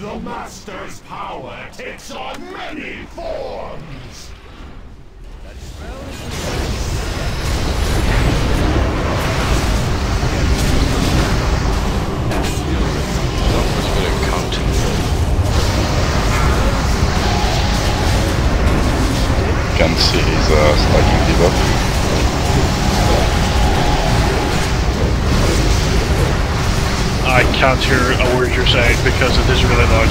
The Master's power takes on many forms! Put a. Can see his uh, stacking debuff. I can't hear a word you're saying because it is really loud.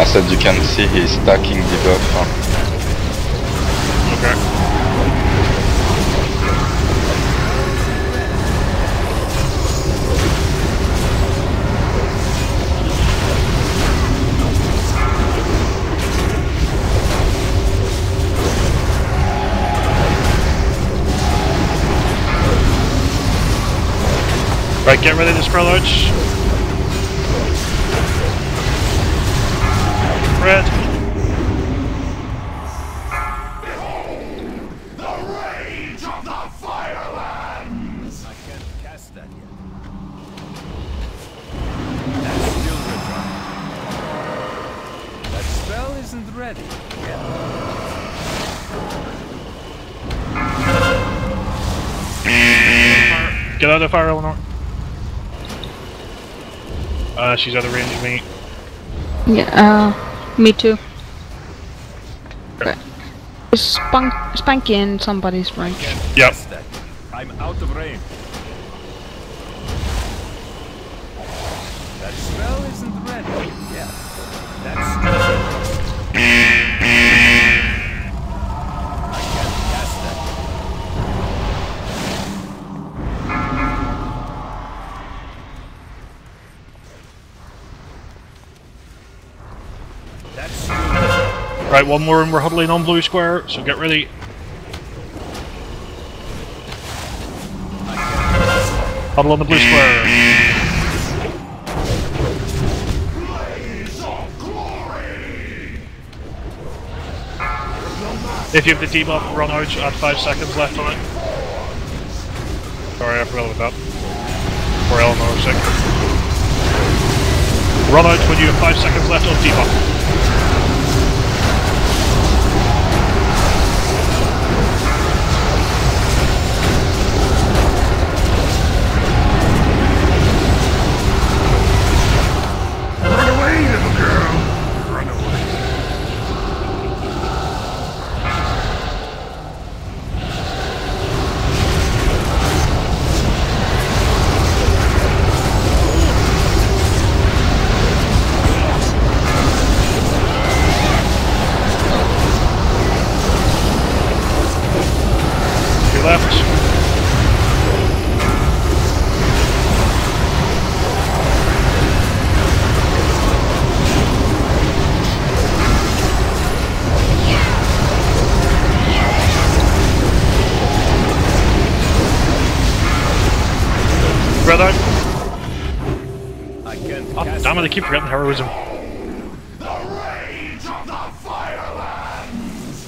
I said you can see he's stacking debuff. huh? Okay. Right, get ready to spell out. Red. The rage of the Firelands! I can't cast that yet. That's still the drum. That spell isn't ready. Get out of the fire, Eleanor. Uh, she's out of range of me. Yeah, uh, me too. Okay. Spunk, Spanky in somebody's range. Yep. I'm out of range. That spell isn't ready yet. That's Right, one more and we're huddling on blue square, so get ready. Huddle on the blue square. If you have the debuff run out, add 5 seconds left on it. Sorry, I forgot about that. For Eleanor sick. Run out when you have 5 seconds left on debuff. Out. I can't Oh, damn it, I keep forgetting heroism. The rage of the Firelands!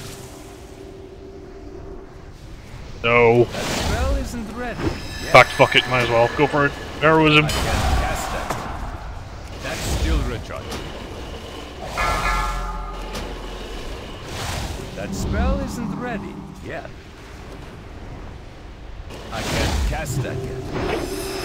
No. Spell isn't ready. yet. Fact, fuck it, might as well. Go for it. Heroism. Can't cast that. That's still recharge. That spell isn't ready yet. I can't cast that yet.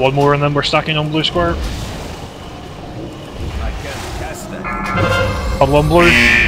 One more and then we're stacking on blue square. On blue.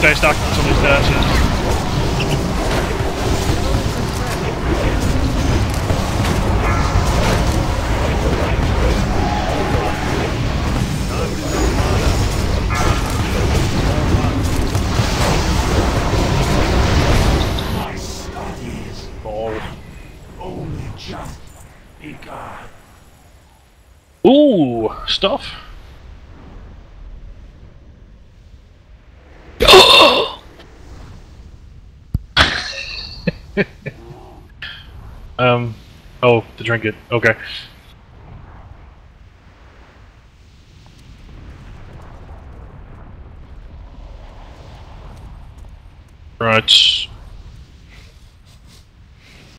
Guy stocking somebody's dashes. My studies Oh. only just begun. Ooh, stuff. Um. Oh, to drink it. Okay. Right.